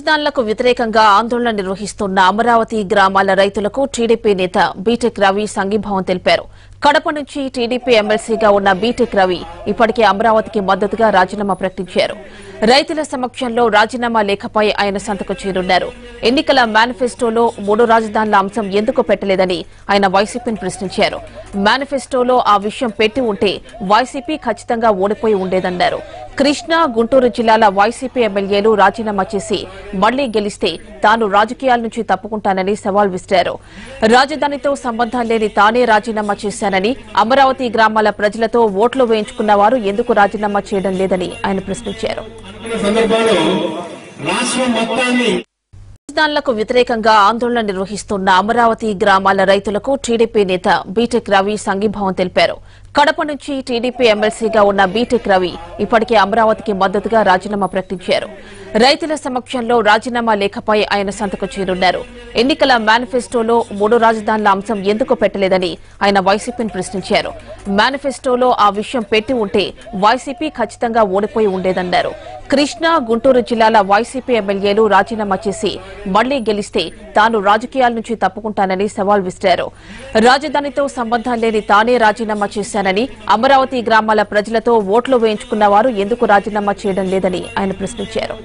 రాజధానులకు వ్యతిరేకంగా ఆందోళన నిర్వహిస్తున్న అమరావతి గ్రామాల రైతులకు టీడీపీ నేత బీటెక్ రవి సంఘీభావం తెలిపారు. కడప నుంచి టీడీపీ ఎమ్మెల్సీగా ఉన్న బీటెక్ రవి ఇప్పటికే అమరావతికి మద్దతుగా రాజీనామా ప్రకటించారు. రైతుల సమక్షంలో రాజీనామా లేఖపై ఆయన సంతకం చేరున్నారు. ఎన్నికల మేనిఫెస్టోలో మూడు రాజధానుల అంశం ఎందుకు పెట్టలేదని ఆయన వైసీపీని ప్రశ్నించారు. మేనిఫెస్టోలో ఆ విషయం పెట్టి ఉంటే వైసీపీ ఖచ్చితంగా ఓడిపోయి ఉండేదన్నారు. కృష్ణా గుంటూరు జిల్లాల వైసీపీ ఎమ్మెల్యేలు రాజీనామా చేసి మళ్ళీ గెలిస్తే తాను రాజకీయాల నుంచి తప్పుకుంటానని సవాల్ విసిరారు. రాజధానితో సంబంధం లేని తానే రాజీనామా చేశానని అమరావతి గ్రామాల ప్రజలతో ఓట్లు వేయించుకున్న వారు ఎందుకు రాజీనామా చేయడం లేదని ఆయన ప్రశ్నించారు. రాజధానులకు వ్యతిరేకంగా ఆందోళన నిర్వహిస్తున్న అమరావతి గ్రామాల రైతులకు టీడీపీ నేత బీటెక్ రవి సంఘీభావం తెలిపారు. కడప నుంచి టీడీపీ ఎమ్మెల్సీగా ఉన్న బీటెక్ రవి ఇప్పటికే అమరావతికి మద్దతుగా రాజీనామా ప్రకటించారు. రైతుల సమక్షంలో రాజీనామా లేఖపై ఆయన సంతకం చేరున్నారు ఎన్నికల మేనిఫెస్టోలో మూడు రాజధానుల అంశం ఎందుకు పెట్టలేదని ఆయన వైసీపీని ప్రశ్నించారు. మేనిఫెస్టోలో ఆ విషయం పెట్టి ఉంటే వైసీపీ ఖచ్చితంగా ఓడిపోయి ఉండేదన్నారు. కృష్ణా గుంటూరు జిల్లాల వైసీపీ ఎమ్మెల్యేలు రాజీనామా చేసి మళ్ళీ గెలిస్తే తాను రాజకీయాల నుంచి తప్పుకుంటానని సవాల్ విసిరారు. రాజధానితో సంబంధం లేని తానే రాజీనామా చేశారు. చేశానని అమరావతి గ్రామాల ప్రజలతో ఓట్లు వేయించుకున్న వారు ఎందుకు రాజీనామా చేయడం లేదని ఆయన ప్రశ్నించారు.